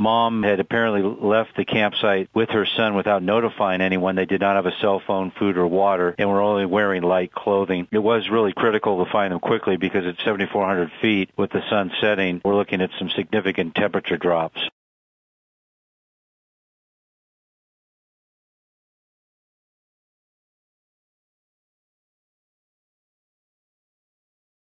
Mom had apparently left the campsite with her son without notifying anyone. They did not have a cell phone, food, or water, and were only wearing light clothing. It was really critical to find them quickly because at 7,400 feet with the sun setting, we're looking at some significant temperature drops.